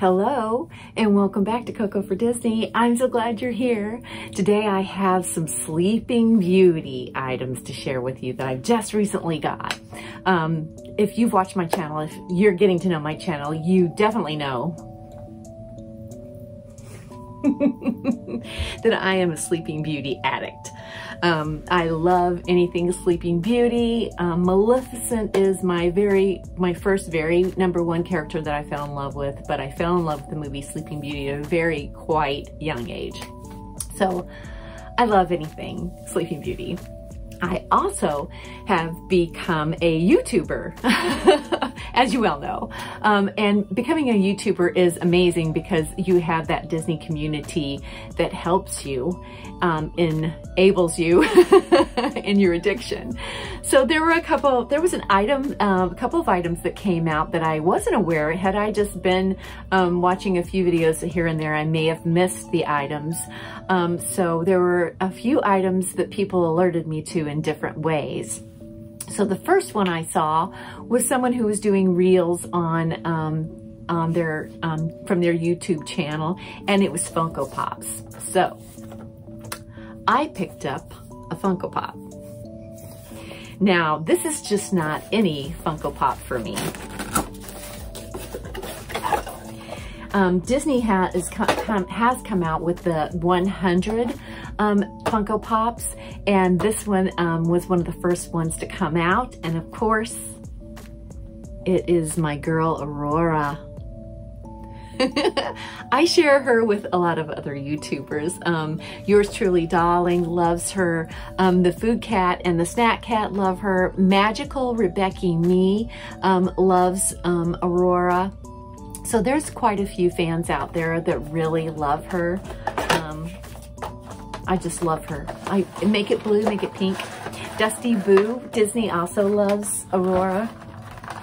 Hello and welcome back to Coco for Disney. I'm so glad you're here. Today I have some Sleeping Beauty items to share with you that I've just recently got. Um, if you've watched my channel, if you're getting to know my channel, you definitely know that I am a Sleeping Beauty addict. Um, I love anything Sleeping Beauty. Um, Maleficent is my very, my first very number one character that I fell in love with, but I fell in love with the movie Sleeping Beauty at a very quite young age. So I love anything Sleeping Beauty. I also have become a YouTuber, as you well know. Um, and becoming a YouTuber is amazing because you have that Disney community that helps you, um, enables you in your addiction. So there were a couple, there was an item, uh, a couple of items that came out that I wasn't aware. Had I just been um, watching a few videos here and there, I may have missed the items. Um, so there were a few items that people alerted me to in different ways. So the first one I saw was someone who was doing reels on um, on their um, from their YouTube channel, and it was Funko Pops. So I picked up a Funko Pop. Now this is just not any Funko Pop for me. Um, Disney has come, has come out with the 100 um, Funko Pops, and this one um, was one of the first ones to come out. And of course, it is my girl Aurora. I share her with a lot of other YouTubers. Um, yours truly, Darling, loves her. Um, the Food Cat and the Snack Cat love her. Magical Rebecca Me um, loves um, Aurora. So there's quite a few fans out there that really love her. Um, I just love her. I Make it blue, make it pink. Dusty Boo, Disney also loves Aurora.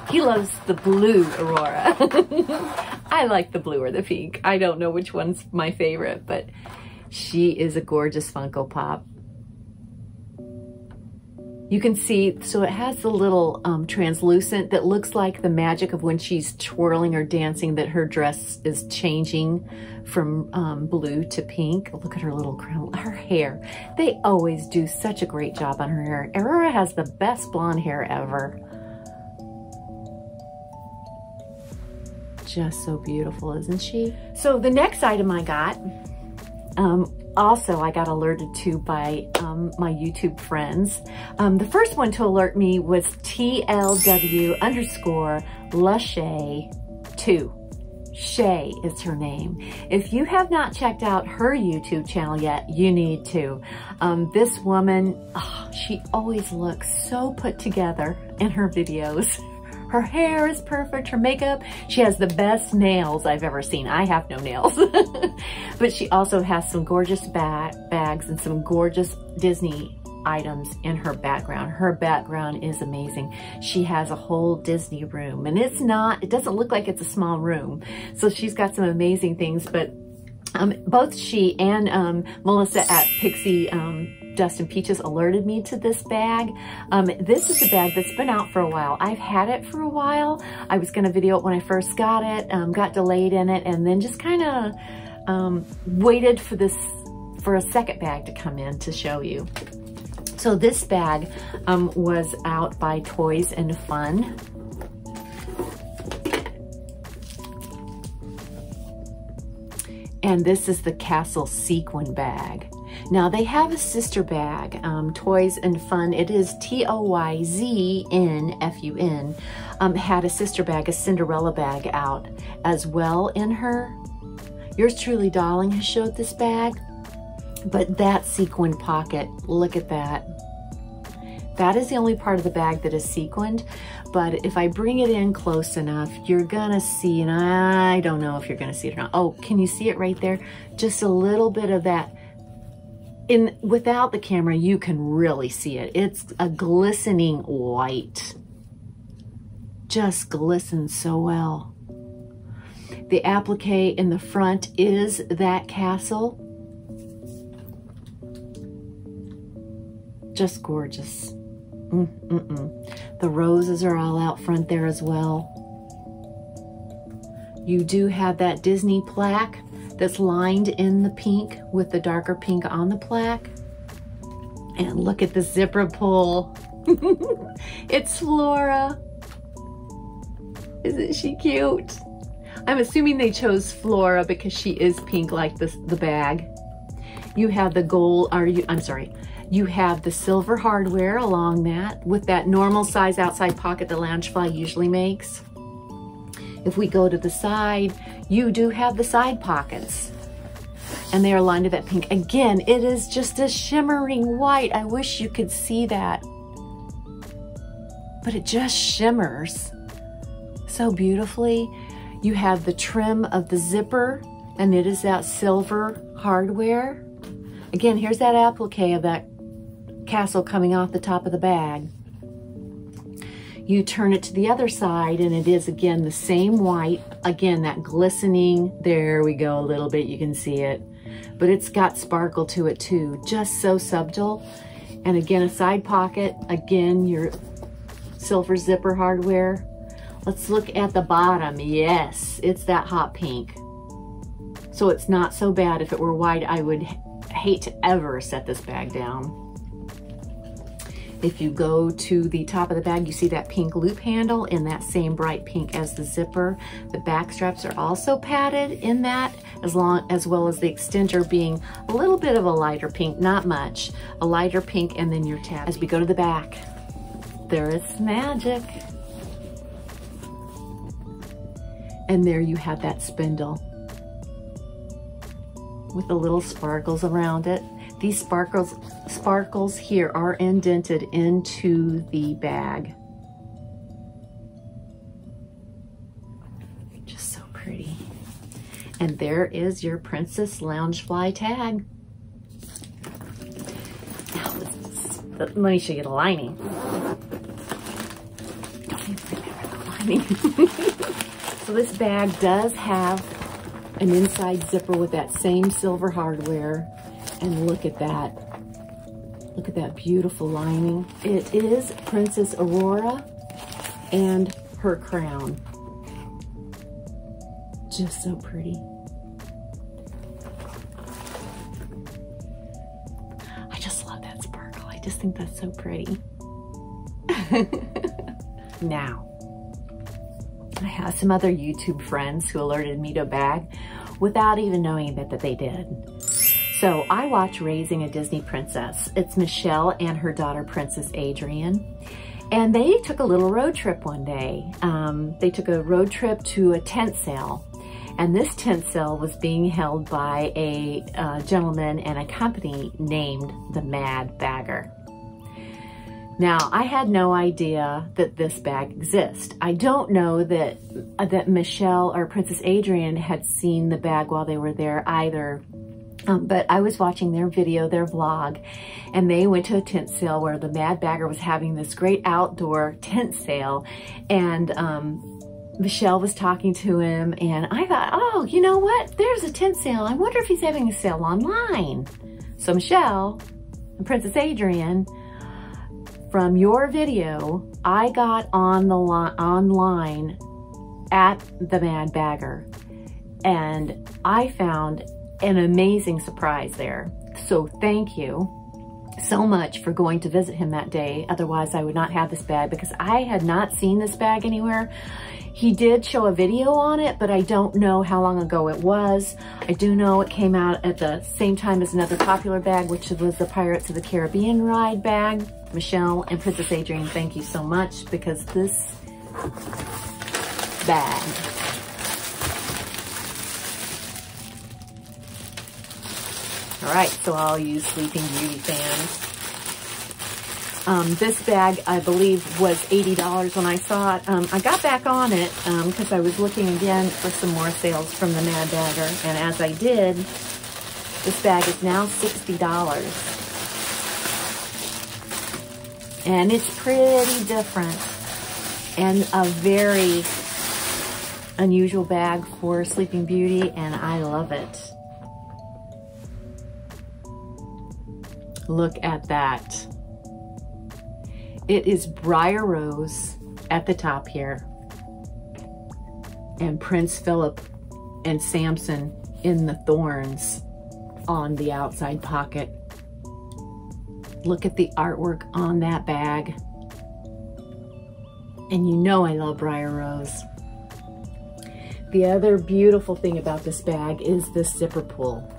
He loves the blue Aurora. I like the blue or the pink. I don't know which one's my favorite, but she is a gorgeous Funko Pop. You can see, so it has the little um, translucent that looks like the magic of when she's twirling or dancing that her dress is changing from um, blue to pink. Look at her little crown, her hair. They always do such a great job on her hair. Aurora has the best blonde hair ever. Just so beautiful, isn't she? So the next item I got um, also I got alerted to by um, my YouTube friends. Um, the first one to alert me was TLW underscore Lushay 2. Shay is her name. If you have not checked out her YouTube channel yet, you need to. Um, this woman, oh, she always looks so put together in her videos. Her hair is perfect, her makeup. She has the best nails I've ever seen. I have no nails. but she also has some gorgeous ba bags and some gorgeous Disney items in her background. Her background is amazing. She has a whole Disney room and it's not, it doesn't look like it's a small room. So she's got some amazing things, but um, both she and um, Melissa at Pixie um, Dust and Peaches alerted me to this bag. Um, this is a bag that's been out for a while. I've had it for a while. I was going to video it when I first got it, um, got delayed in it, and then just kind of um, waited for this for a second bag to come in to show you. So this bag um, was out by Toys and Fun. And this is the Castle Sequin bag. Now they have a sister bag, um, Toys and Fun. It is T-O-Y-Z-N-F-U-N. Um, had a sister bag, a Cinderella bag out as well in her. Yours truly, darling, has showed this bag. But that sequin pocket, look at that. That is the only part of the bag that is sequined, but if I bring it in close enough, you're gonna see, and I don't know if you're gonna see it or not. Oh, can you see it right there? Just a little bit of that in without the camera, you can really see it. It's a glistening white. Just glistens so well. The applique in the front is that castle. Just gorgeous. Mm -mm -mm. The roses are all out front there as well. You do have that Disney plaque that's lined in the pink with the darker pink on the plaque. And look at the zipper pull. it's Flora. Isn't she cute? I'm assuming they chose Flora because she is pink like this, the bag. You have the gold, are you, I'm sorry, you have the silver hardware along that with that normal size outside pocket the Loungefly usually makes. If we go to the side, you do have the side pockets and they are lined with that pink. Again, it is just a shimmering white. I wish you could see that. But it just shimmers so beautifully. You have the trim of the zipper and it is that silver hardware. Again, here's that applique of that castle coming off the top of the bag. You turn it to the other side and it is again the same white. Again, that glistening, there we go a little bit, you can see it but it's got sparkle to it too, just so subtle. And again, a side pocket, again, your silver zipper hardware. Let's look at the bottom. Yes, it's that hot pink. So it's not so bad. If it were white, I would hate to ever set this bag down. If you go to the top of the bag, you see that pink loop handle in that same bright pink as the zipper. The back straps are also padded in that, as, long, as well as the extender being a little bit of a lighter pink, not much, a lighter pink, and then your tab. As we go to the back, there is magic. And there you have that spindle with the little sparkles around it. These sparkles, sparkles here are indented into the bag. Just so pretty. And there is your Princess Loungefly tag. Now, let me show you the lining. Don't even remember the lining. so this bag does have an inside zipper with that same silver hardware and look at that. Look at that beautiful lining. It is Princess Aurora and her crown. Just so pretty. I just love that sparkle. I just think that's so pretty. now, I have some other YouTube friends who alerted me to a bag without even knowing that, that they did. So I watch Raising a Disney Princess. It's Michelle and her daughter, Princess Adrienne. And they took a little road trip one day. Um, they took a road trip to a tent sale. And this tent sale was being held by a uh, gentleman and a company named the Mad Bagger. Now, I had no idea that this bag exists. I don't know that uh, that Michelle or Princess Adrienne had seen the bag while they were there either. Um, but I was watching their video, their vlog, and they went to a tent sale where the Mad Bagger was having this great outdoor tent sale. And um, Michelle was talking to him, and I thought, oh, you know what? There's a tent sale. I wonder if he's having a sale online. So Michelle and Princess Adrienne, from your video, I got on the online at the Mad Bagger, and I found an amazing surprise there. So thank you so much for going to visit him that day. Otherwise, I would not have this bag because I had not seen this bag anywhere. He did show a video on it, but I don't know how long ago it was. I do know it came out at the same time as another popular bag, which was the Pirates of the Caribbean ride bag. Michelle and Princess Adrienne, thank you so much because this bag All right, so I'll use Sleeping Beauty fans. Um, this bag, I believe, was $80 when I saw it. Um, I got back on it because um, I was looking again for some more sales from the Mad Bagger. And as I did, this bag is now $60. And it's pretty different and a very unusual bag for Sleeping Beauty, and I love it. Look at that. It is Briar Rose at the top here. and Prince Philip and Samson in the thorns on the outside pocket. Look at the artwork on that bag. And you know I love Briar Rose. The other beautiful thing about this bag is the zipper pull.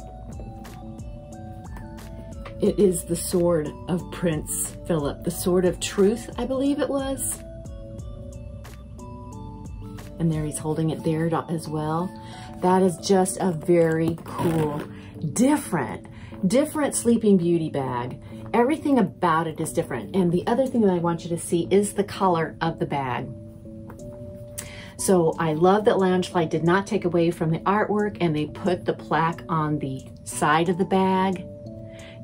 It is the sword of Prince Philip, the sword of truth, I believe it was. And there he's holding it there as well. That is just a very cool, different, different Sleeping Beauty bag. Everything about it is different. And the other thing that I want you to see is the color of the bag. So I love that Loungefly did not take away from the artwork and they put the plaque on the side of the bag.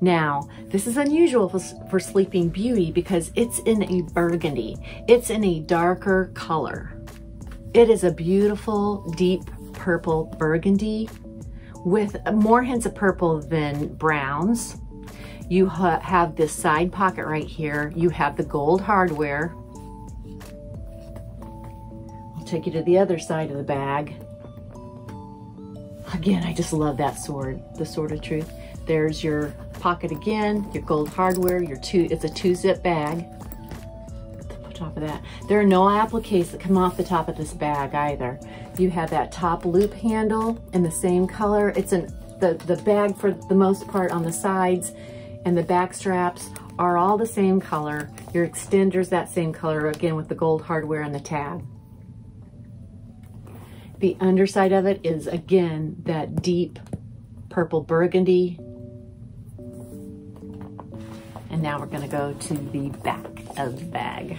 Now, this is unusual for, for Sleeping Beauty because it's in a burgundy. It's in a darker color. It is a beautiful, deep purple burgundy with more hints of purple than browns. You ha have this side pocket right here. You have the gold hardware. I'll take you to the other side of the bag. Again, I just love that sword, the sword of truth. There's your pocket again, your gold hardware, your two, it's a two zip bag. top of that. There are no appliques that come off the top of this bag either. You have that top loop handle in the same color. It's an, the, the bag for the most part on the sides and the back straps are all the same color. Your extender's that same color, again with the gold hardware and the tab. The underside of it is, again, that deep purple burgundy. And now we're gonna go to the back of the bag.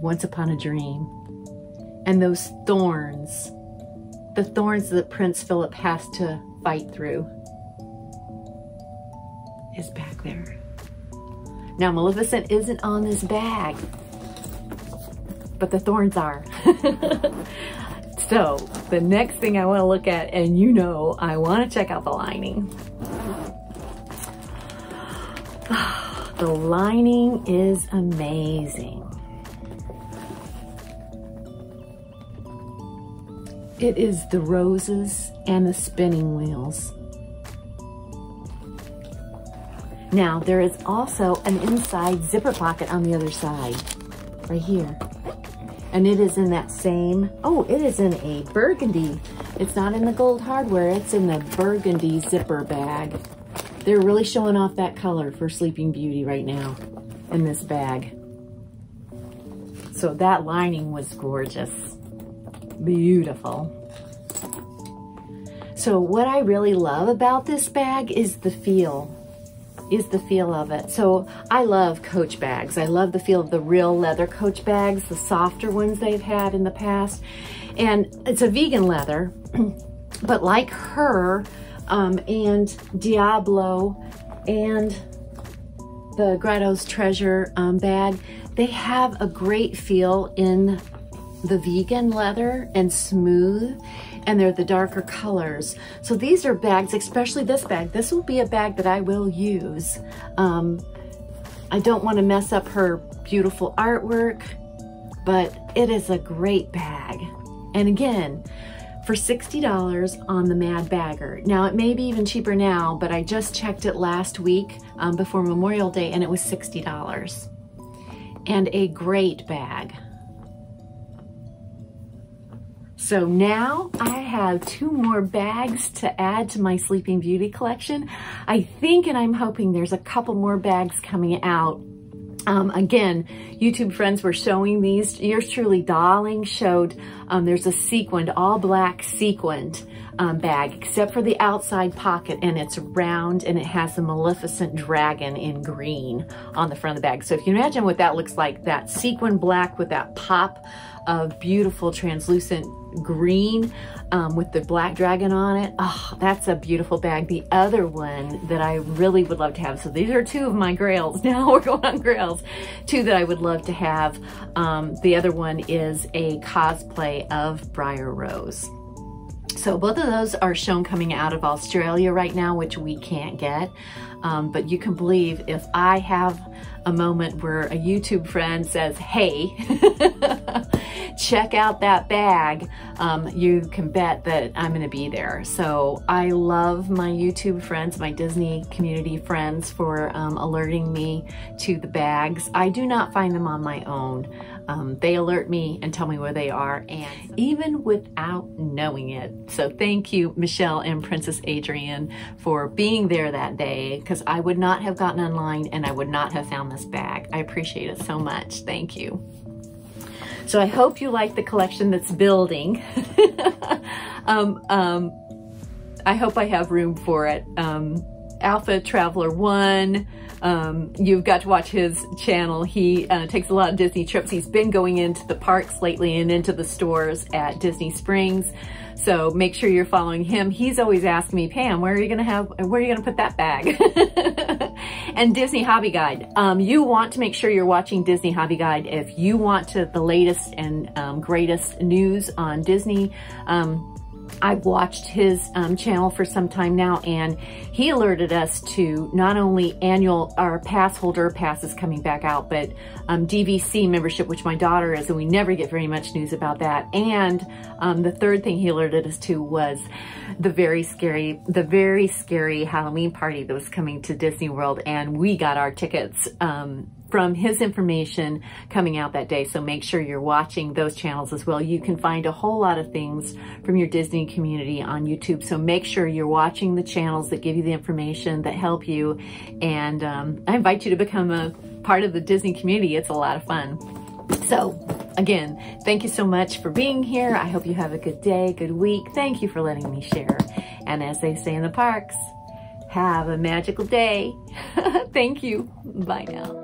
Once Upon a Dream. And those thorns the thorns that Prince Philip has to fight through is back there. Now, Maleficent isn't on this bag, but the thorns are. so, the next thing I want to look at, and you know, I want to check out the lining. the lining is amazing. It is the roses and the spinning wheels. Now, there is also an inside zipper pocket on the other side, right here. And it is in that same, oh, it is in a burgundy. It's not in the gold hardware, it's in the burgundy zipper bag. They're really showing off that color for Sleeping Beauty right now in this bag. So that lining was gorgeous beautiful. So what I really love about this bag is the feel, is the feel of it. So I love Coach bags. I love the feel of the real leather Coach bags, the softer ones they've had in the past. And it's a vegan leather, but like her um, and Diablo and the Grotto's Treasure um, bag, they have a great feel in the vegan leather and smooth and they're the darker colors. So these are bags, especially this bag. This will be a bag that I will use. Um, I don't want to mess up her beautiful artwork, but it is a great bag. And again, for $60 on the Mad Bagger. Now, it may be even cheaper now, but I just checked it last week um, before Memorial Day and it was $60. And a great bag. So now I have two more bags to add to my Sleeping Beauty collection. I think and I'm hoping there's a couple more bags coming out um, again, YouTube friends were showing these. Yours truly, Darling, showed um, there's a sequined, all black sequined um, bag, except for the outside pocket, and it's round, and it has the Maleficent dragon in green on the front of the bag. So if you imagine what that looks like, that sequin black with that pop of beautiful translucent green um, with the black dragon on it. Oh, that's a beautiful bag. The other one that I really would love to have, so these are two of my grails. Now we're going on grails. Two that I would love to have. Um, the other one is a cosplay of Briar Rose. So both of those are shown coming out of Australia right now, which we can't get. Um, but you can believe if I have a moment where a YouTube friend says, hey, check out that bag, um, you can bet that I'm gonna be there. So I love my YouTube friends, my Disney community friends for um, alerting me to the bags. I do not find them on my own. Um, they alert me and tell me where they are and even without knowing it. So thank you, Michelle and Princess Adrienne for being there that day because I would not have gotten online and I would not have found this bag. I appreciate it so much. Thank you. So I hope you like the collection that's building. um, um, I hope I have room for it. Um, Alpha Traveler 1, um, you've got to watch his channel. He uh, takes a lot of Disney trips. He's been going into the parks lately and into the stores at Disney Springs. So make sure you're following him. He's always asking me, Pam, where are you going to have, where are you going to put that bag? and Disney Hobby Guide. Um, you want to make sure you're watching Disney Hobby Guide if you want to the latest and um, greatest news on Disney. Um, I've watched his um, channel for some time now and he alerted us to not only annual our pass holder passes coming back out, but um, DVC membership, which my daughter is, and we never get very much news about that. And um, the third thing he alerted us to was the very scary, the very scary Halloween party that was coming to Disney World and we got our tickets um, from his information coming out that day. So make sure you're watching those channels as well. You can find a whole lot of things from your Disney community on YouTube. So make sure you're watching the channels that give you the information that help you. And um, I invite you to become a part of the Disney community. It's a lot of fun. So again, thank you so much for being here. I hope you have a good day, good week. Thank you for letting me share. And as they say in the parks, have a magical day. thank you. Bye now.